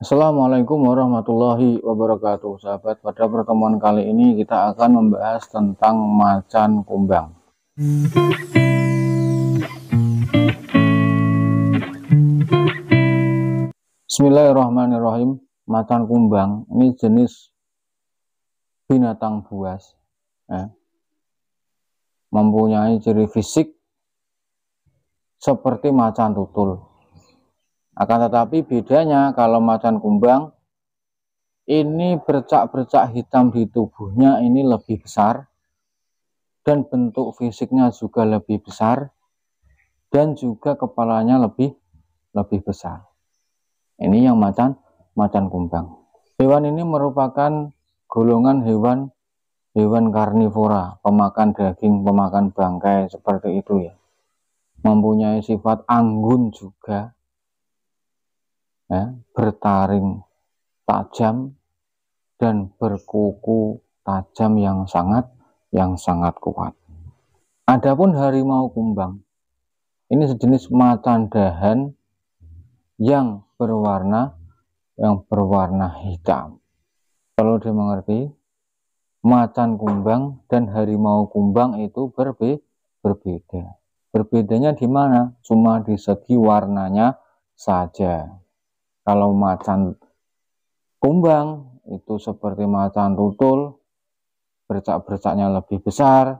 Assalamualaikum warahmatullahi wabarakatuh. Sahabat pada pertemuan kali ini kita akan membahas tentang macan kumbang. Bismillahirrahmanirrahim. Macan kumbang ini jenis binatang buas eh, mempunyai ciri fisik seperti macan tutul akan tetapi bedanya kalau macan kumbang ini bercak-bercak hitam di tubuhnya ini lebih besar dan bentuk fisiknya juga lebih besar dan juga kepalanya lebih lebih besar. Ini yang macan macan kumbang. Hewan ini merupakan golongan hewan hewan karnivora, pemakan daging, pemakan bangkai seperti itu ya. Mempunyai sifat anggun juga ya, bertaring tajam dan berkuku tajam yang sangat yang sangat kuat. Adapun harimau kumbang ini sejenis macan dahan yang berwarna yang berwarna hitam. Perlu dimengerti, macan kumbang dan harimau kumbang itu berbe berbeda. Berbedanya di mana? Cuma di segi warnanya saja. Kalau macan kumbang itu seperti macan tutul, bercak-bercaknya lebih besar,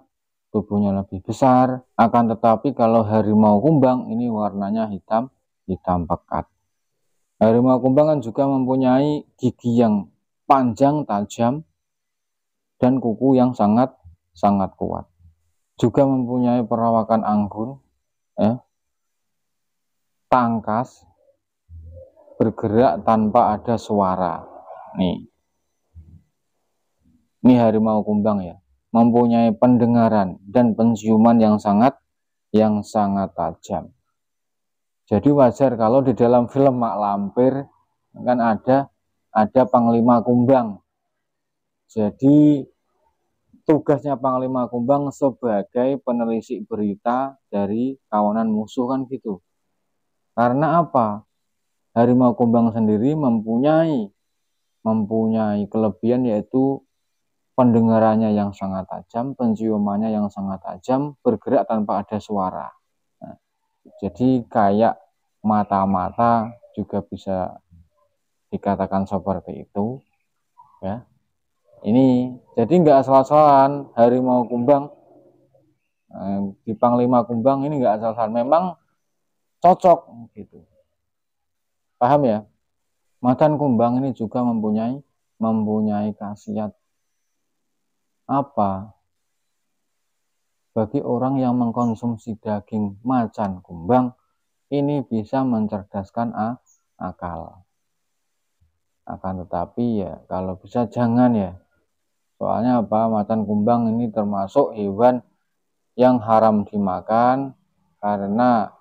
tubuhnya lebih besar. Akan tetapi kalau harimau kumbang ini warnanya hitam, hitam pekat. Harimau kumbang kan juga mempunyai gigi yang panjang, tajam, dan kuku yang sangat sangat kuat. Juga mempunyai perawakan anggun, eh, tangkas, bergerak tanpa ada suara. Nih. Ini harimau kumbang ya. Mempunyai pendengaran dan penciuman yang sangat yang sangat tajam. Jadi wajar kalau di dalam film Mak Lampir kan ada ada Panglima Kumbang. Jadi tugasnya Panglima Kumbang sebagai penelisik berita dari kawanan musuh kan gitu. Karena apa? Harimau kumbang sendiri mempunyai mempunyai kelebihan yaitu pendengarannya yang sangat tajam, penciumannya yang sangat tajam, bergerak tanpa ada suara. Nah, jadi kayak mata-mata juga bisa dikatakan seperti itu. Ya, ini jadi nggak asal-asalan harimau kumbang eh, di Panglima Kumbang ini nggak asal-asalan, memang cocok gitu. Paham ya? Macan kumbang ini juga mempunyai mempunyai khasiat apa? Bagi orang yang mengkonsumsi daging macan kumbang, ini bisa mencerdaskan akal. Akan tetapi ya, kalau bisa jangan ya. Soalnya apa? Macan kumbang ini termasuk hewan yang haram dimakan karena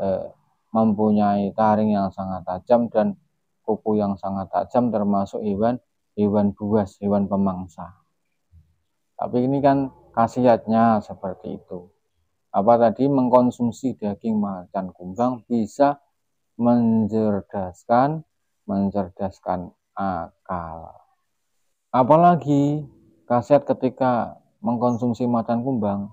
eh, mempunyai taring yang sangat tajam dan kuku yang sangat tajam termasuk hewan hewan buas, hewan pemangsa. Tapi ini kan khasiatnya seperti itu. Apa tadi mengkonsumsi daging macan kumbang bisa mencerdaskan mencerdaskan akal. Apalagi khasiat ketika mengkonsumsi macan kumbang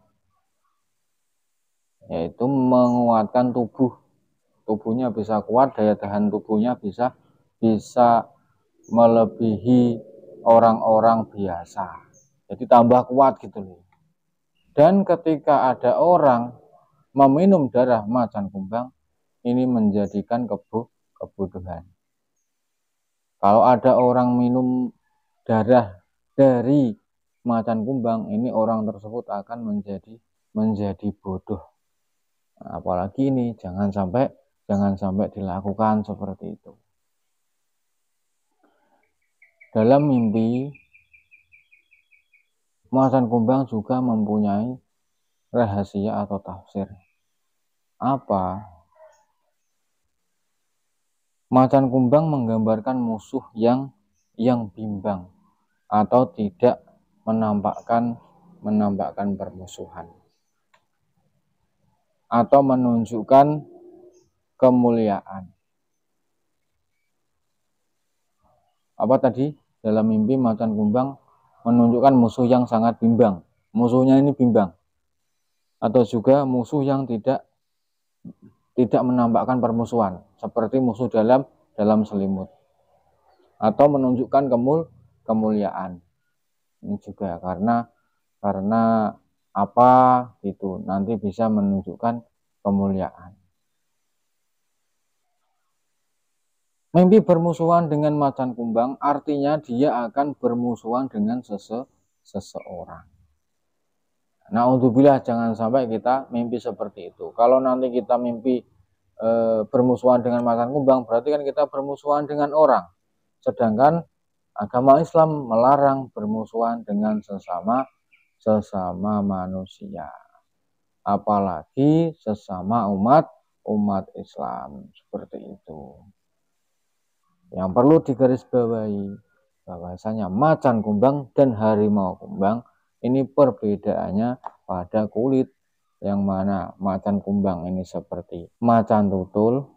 yaitu menguatkan tubuh tubuhnya bisa kuat, daya tahan tubuhnya bisa bisa melebihi orang-orang biasa. Jadi tambah kuat gitu loh. Dan ketika ada orang meminum darah macan kumbang, ini menjadikan kebu kebutuhan. Kalau ada orang minum darah dari macan kumbang, ini orang tersebut akan menjadi menjadi bodoh. Apalagi ini jangan sampai Jangan sampai dilakukan seperti itu. Dalam mimpi, Macan Kumbang juga mempunyai rahasia atau tafsir. Apa? Macan kumbang menggambarkan musuh yang yang bimbang atau tidak menampakkan menampakkan permusuhan atau menunjukkan kemuliaan. apa tadi? Dalam mimpi macan kumbang menunjukkan musuh yang sangat bimbang. Musuhnya ini bimbang. Atau juga musuh yang tidak tidak menampakkan permusuhan. Seperti musuh dalam dalam selimut. Atau menunjukkan kemul kemuliaan. Ini juga karena karena apa itu nanti bisa menunjukkan kemuliaan Mimpi bermusuhan dengan macan kumbang artinya dia akan bermusuhan dengan sese seseorang. Nah, untuk bila jangan sampai kita mimpi seperti itu. Kalau nanti kita mimpi e, bermusuhan dengan macan kumbang, berarti kan kita bermusuhan dengan orang. Sedangkan agama Islam melarang bermusuhan dengan sesama sesama manusia. Apalagi sesama umat umat Islam seperti itu. Yang perlu digarisbawahi bahwasanya macan kumbang dan harimau kumbang ini perbedaannya pada kulit yang mana macan kumbang ini seperti macan tutul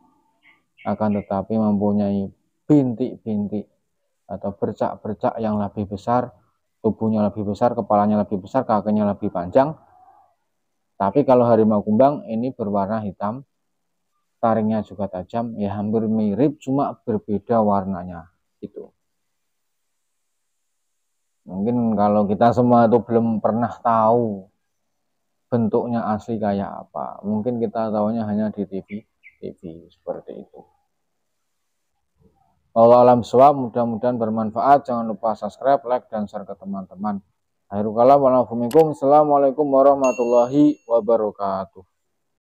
akan tetapi mempunyai bintik-bintik atau bercak-bercak yang lebih besar tubuhnya lebih besar, kepalanya lebih besar, kakinya lebih panjang. Tapi kalau harimau kumbang ini berwarna hitam taringnya juga tajam ya hampir mirip cuma berbeda warnanya itu mungkin kalau kita semua itu belum pernah tahu bentuknya asli kayak apa mungkin kita tahunya hanya di TV TV seperti itu. Allah alam swab mudah-mudahan bermanfaat. Jangan lupa subscribe like dan share ke teman-teman. Akhirul kalam Assalamualaikum warahmatullahi wabarakatuh